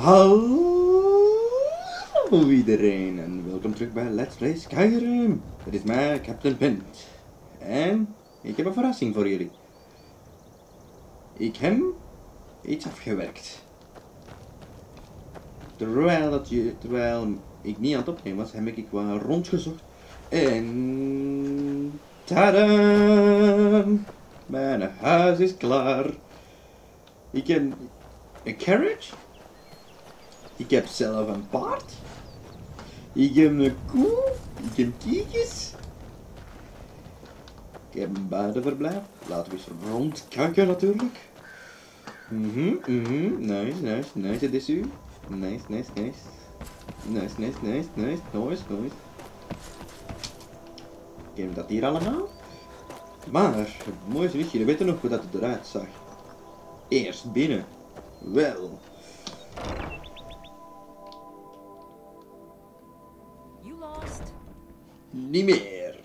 Hallo iedereen en welkom terug bij Let's Play Skyrim. Het is mij, Captain Pint. En ik heb een verrassing voor jullie. Ik heb iets afgewerkt. Terwijl, dat je, terwijl ik niet aan het opnemen was, heb ik wel rondgezocht. En... Tada! Mijn huis is klaar. Ik heb een carriage. Ik heb zelf een paard. Ik heb een koe. Ik heb kiekjes. Ik heb een buitenverblijf. Laten we eens rondkijken natuurlijk. Mhm, mhm. Nice, nice, nice. Dit is u. Nice, nice, nice. Nice, nice, nice, nice. Nice, nice. Ik heb dat hier allemaal. Maar, het mooiste is, jullie weten nog hoe dat het eruit zag. Eerst binnen. Wel. Niet meer.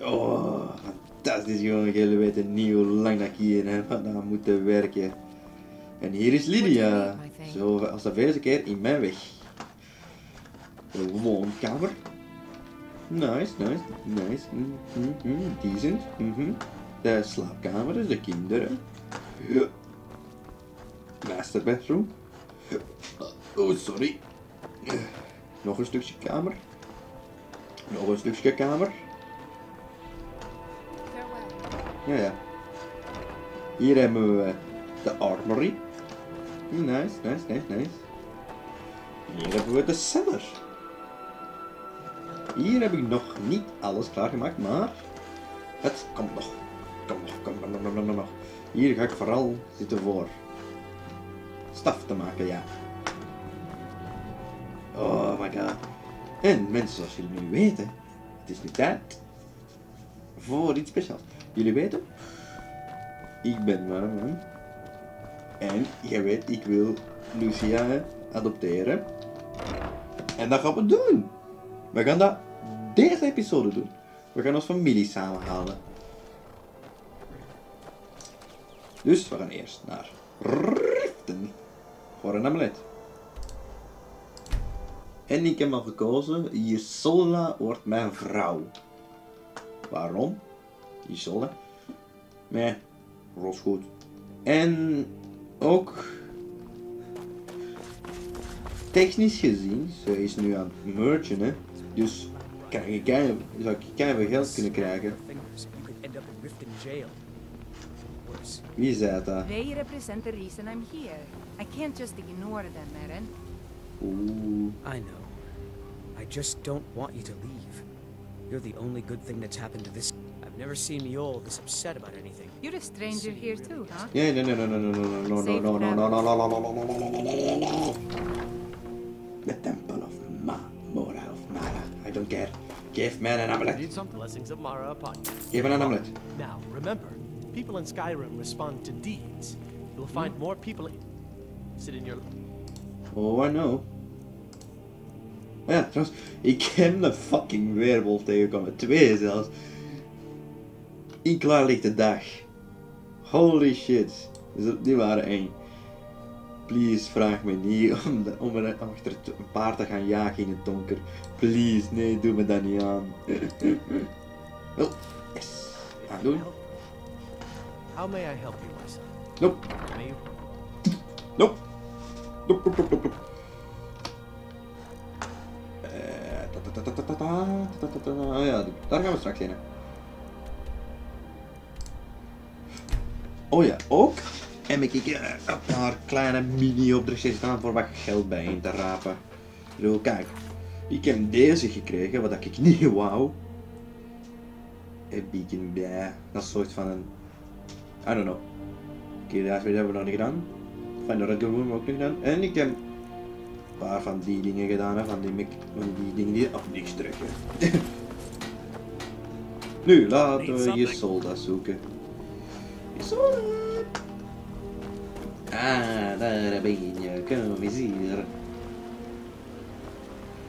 Oh, fantastisch jongen. Jullie weten niet hoe lang dat ik hier heb aan moeten werken. En hier is Lydia. Zo als de eerste keer in mijn weg. De woonkamer. Nice, nice, nice. Mm, mm, mm, decent. mhm. De slaapkamers, de kinderen. Ja. Master bedroom. Oh, sorry. Nog een stukje kamer. Nog een stukje kamer. Ja, ja. Hier hebben we de armory. Nice, nice, nice, nice. Hier hebben we de cellar. Hier heb ik nog niet alles klaargemaakt, maar het komt nog. Komt nog, komt nog, nog, nog, nog, nog. Hier ga ik vooral zitten voor staf te maken, ja. Oh my god. En mensen, zoals jullie nu weten, het is nu tijd voor iets speciaals. Jullie weten, ik ben man. En jij weet, ik wil Lucia adopteren. En dat gaan we doen. We gaan dat deze episode doen. We gaan ons familie samenhalen. Dus we gaan eerst naar Riften voor een amulet. En ik heb al gekozen, Isola wordt mijn vrouw. Waarom? Isola? Nee, was goed. En ook technisch gezien, ze is nu aan het mergen, hè. Dus krijg ik kei- zou ik keihard geld kunnen krijgen. Wie zei dat? They represent the reason I'm here. I can't just ignore them, Eren. Oeh. I know. I just don't want you to leave. You're the only good thing that's happened to this. I've never seen Mjol this upset about anything. You're a stranger here too, huh? Nee, nee, nee, nee, nee, nee, nee, nee, no, no, no, no, no, no, no, no, no, no, no, no, no, no, no. The Temple of Ma, Mora of Mara. I don't care. Give me an amulet. Need some blessings of Mara upon you. Give me an amulet. Now, remember, people in Skyrim respond to deeds. You'll find more people sit in your Oh, I know. Ja, trouwens, ik heb een fucking weerwolf tegengekomen. Twee zelfs. In klaarlichte dag. Holy shit. Die waren één. Please, vraag me niet om, de, om er achter een paard te gaan jagen in het donker. Please, nee, doe me dat niet aan. oh, yes. Aandoen. How may I help you, my son? Nope, nope. Ja, daar gaan we straks heen. Oh ja, ook heb ik eh, een paar kleine mini-opdrachtjes staan voor wat geld bij in te rapen. Ik kijk, ik heb deze gekregen, wat ik niet wou. Een beacon, ja, dat is een soort van een... I don't know. Oké, hebben we nog niet gedaan. Van de Red Room ook nog gedaan. En ik heb een paar van die dingen gedaan, hè, van die, mic- van die dingen die... Oh, niks terug, hè. nu, laten we je solda zoeken. Je solda! Ah, daar ben je. Kom eens hier.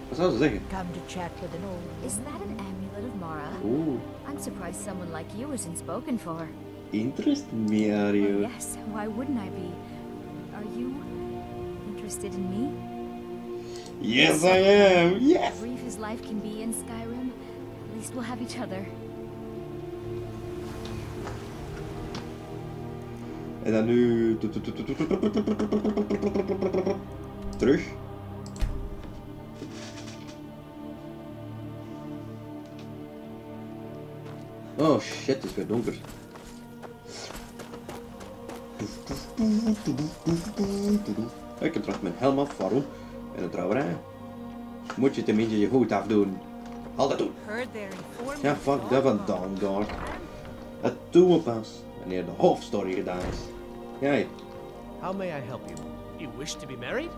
Wat zou ze zeggen? Come to chat with an old. Is that an amulet of Mara? Oeh, I'm surprised someone like you isn't spoken for. interest me, are you? Yes, why wouldn't I be? You interested in me? Yes, I am. Yes. Brief as life can be in Skyrim, at least we'll have each other. En dan nu... Terug. Oh shit, het is weer donker. Ik heb trouwens mijn helm af, waarom? En een trouwerij. Moet je tenminste je goed afdoen. Altijd doen. Ja, fuck dat van Dawnguard. Dat doen we pas wanneer de hoofdstory gedaan is. Jij. How may I help you? You wish to be married?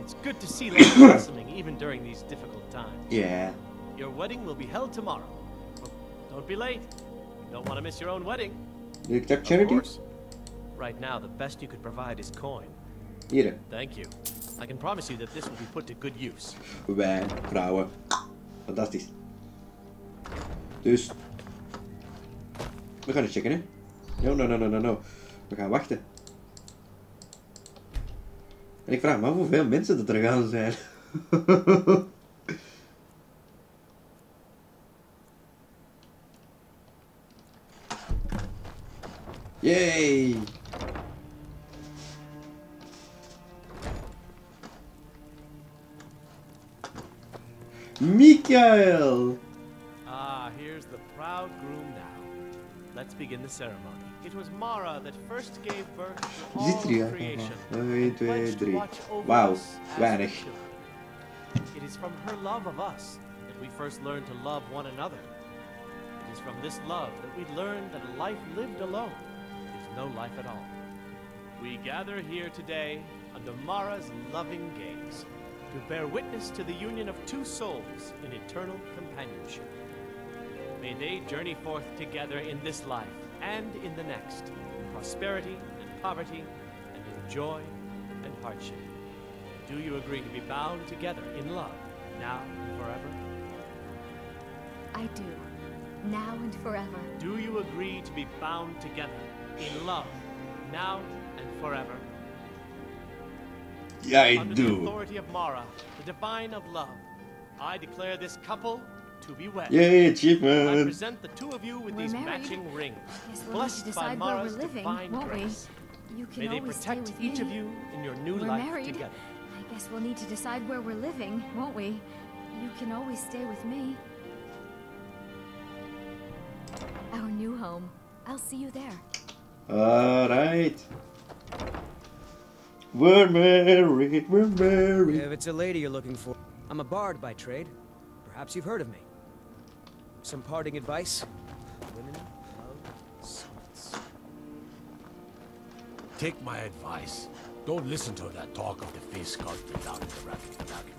It's good to see life blossoming even during these difficult times. Ja. Your wedding will be held tomorrow. But don't be late. You don't want to miss your own wedding. Doe ik Of course. Right now, the best you could provide is coin. Hier. Thank you. I can promise you that this will be put to good use. Wijn, vrouwen. Fantastisch. Dus. We gaan eens checken, hè? No, no, no, no, no, no. We gaan wachten. En ik vraag me af hoeveel mensen dat er gaan zijn. Yay! Mikael! Ah, here's the proud groom now. Let's begin the ceremony. It was Mara that first gave birth to all creation. 1, and 2, pledged 3. watch over Wauw, us as weinig. It is from her love of us that we first learned to love one another. It is from this love that we learned that a life lived alone is no life at all. We gather here today under Mara's loving gaze to bear witness to the union of two souls in eternal companionship. May they journey forth together in this life and in the next, in prosperity and poverty, and in joy and hardship. Do you agree to be bound together in love, now and forever? I do. Now and forever. Do you agree to be bound together in love, now and forever? Ja, ik Under the authority of Mara, the divine of love, I declare this couple to be wed. Yay, I achievement! present the two of you with We're these married. matching rings, Guess we'll need to blessed by decide where we're Mara's living, divine won't we? grace. You can May they protect each me. of you in your new We're life married. together. I guess we'll need to decide where we're living, won't we? You can always stay with me. Our new home. I'll see you there. Alright. We're married, we're married. If it's a lady you're looking for, I'm a bard by trade. Perhaps you've heard of me. Some parting advice? Women love sweets. Take my advice. Don't listen to that talk of the face sculpted down in the rabbit dragon.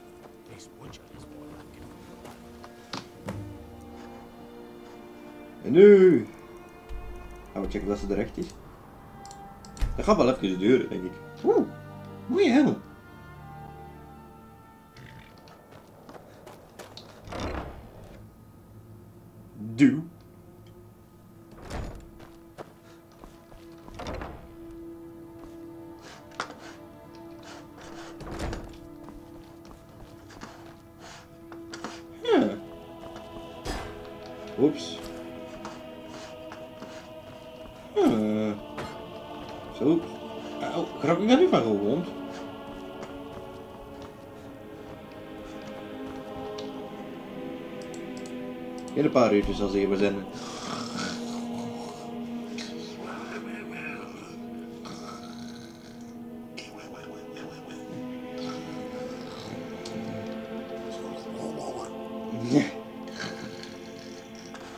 Face butcher is more like it. En nu gaan we checken dat ze er echt is. Dat gaat wel even duren, denk ik. Oeh, Doe. Ja. Oeps. Huh. Zo. Grap ik daar nu van gewond? Yeni para ödüyorsunuz iyi bir zenne.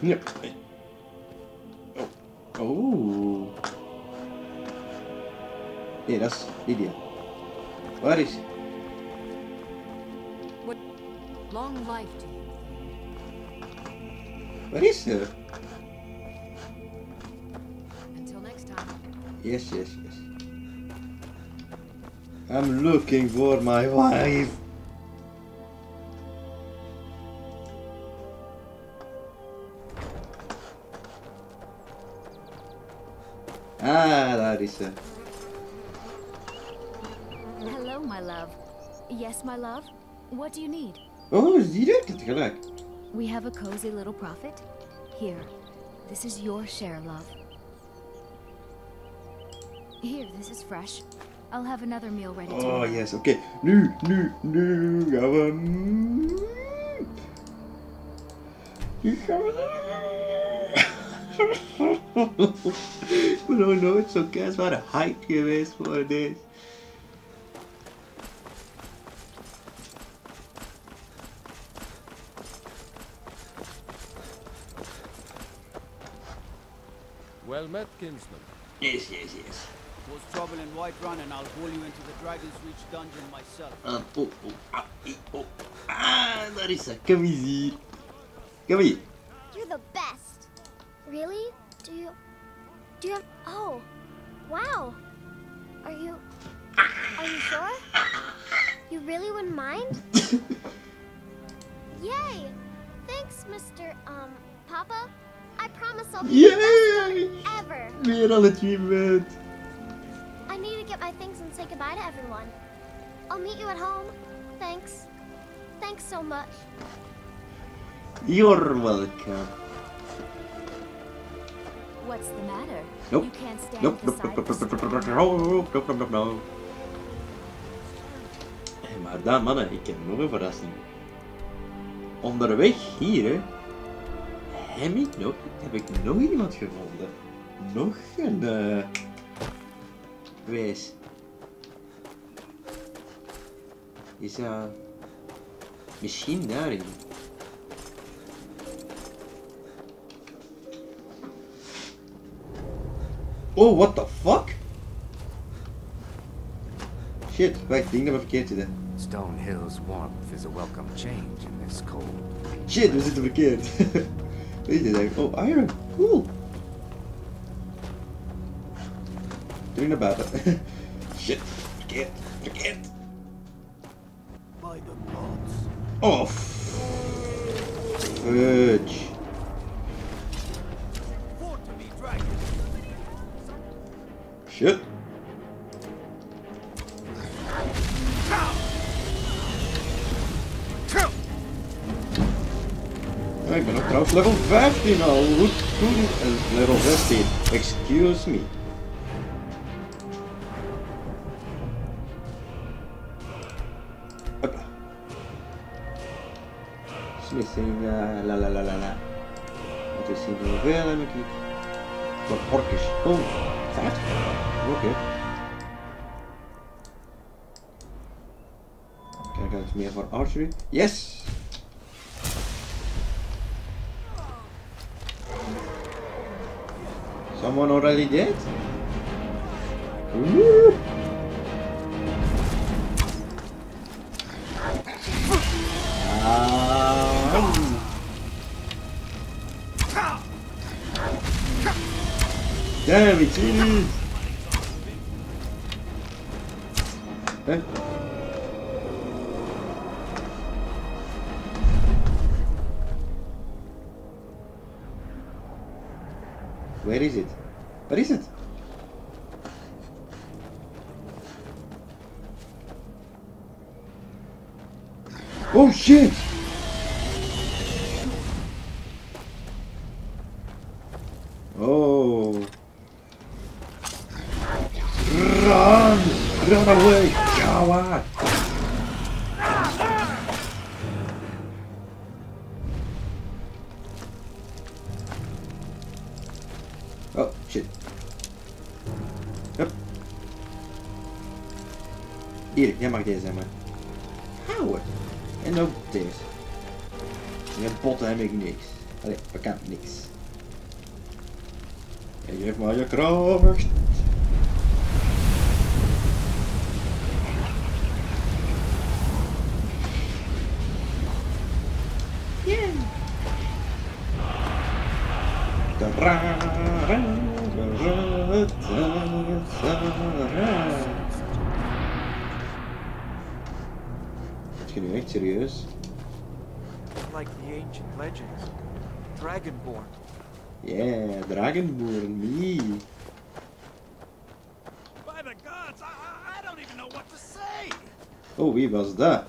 Yep. Oh. oh. Yeah, that's idiot. What is it? What long life to you. Waar is ze? Until next time. Yes, yes, yes. I'm looking for my wife. Ah, daar is ze. so, my love. Yes, my love. What do you need? Oh, zie je het gelijk. We have a cozy little profit. Here, this is your share, love. Here, this is fresh. I'll have another meal ready Oh, tomorrow. yes, oké. Nu, nu, nu gaan we... Mm. Nu gaan we... Ik ben nog nooit zo keihard hype geweest voor deze. Well met, kinsman. Yes, yes, yes. Cause trouble in Whiterun and I'll pull you into the Dragon's Reach dungeon myself. Ah, oh, oh, ah, i, oh. Ah, daar is ze. Kom eens hier. You're the best. Really? Do you... Do you have... Oh. Wow. Are you... Are you sure? You really wouldn't mind? Yay! Thanks, Mr. Um, Papa. I promise I'll be the Yay! Weer al achievement. I need to get my things and say goodbye to everyone. I'll meet you at home. Thanks. Thanks so much. You're welcome. What's the matter? Nope. You can't stand Nope, nope, nope, nope, nope, nope, nope, nope, nope, nope, nope. Maar dan mannen, ik heb nog een verrassing. Onderweg hier, hè, heb ik nog, heb ik nog iemand gevonden. Nog een wees. Is dat misschien daarin? Oh, what the fuck? Shit, wacht, ik denk dat we verkeerd zitten. Stone Hill's warmth is a welcome change in this cold. Shit, we zitten verkeerd. Weet je, denk oh, iron, cool. doing about it. Shit. Forget. Forget. By the gods. Oh. Fudge. Shit. Level 15 now. Level 15? Excuse me. Smithing, uh, la la la la la. Laten we zien hoeveel heb ik hier. Voor orkjes. Oh, 50. Oké. Kijk eens meer voor archery. Yes! Someone already dead? Ooh. Eh? Where is it? What is it? Oh shit! Shit. Hup. Hier, jij mag deze hebben. Houden. En ook deze. Met botten heb ik niks. Allee, bekend niks. En geef maar je kracht. Je nu echt serieus? Like the ancient legends. Dragonborn. Yeah, Dragonborn, me. By the gods, I, I, I don't even know what to say. Oh, wie was dat?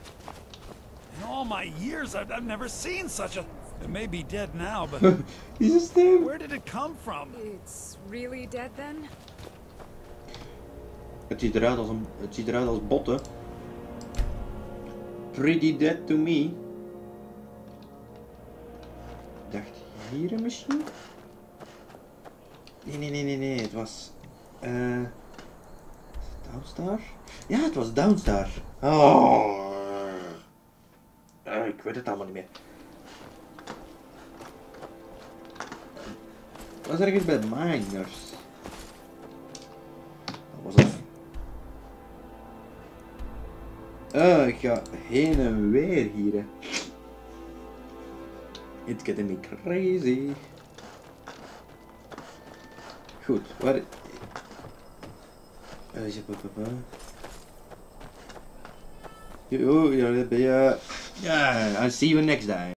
All my years, I've, I've never seen such a. It may be dead now, but Wie is stem? where did it come from? It's really dead then? Het ziet eruit als een, het ziet eruit als botten. Pretty dead to me. Ik dacht hier misschien? Nee, nee, nee, nee, nee. Het was. eh Downstar? Ja, het was Downstar. Oh. Eh, ik weet het allemaal niet meer. Het was ergens bij Miners. Wat was dat? Ah, ik ga heen en weer hier. It's getting me crazy. Goed, waar... Eh, is het- Yo, ja, ben Ja, I'll see you next time.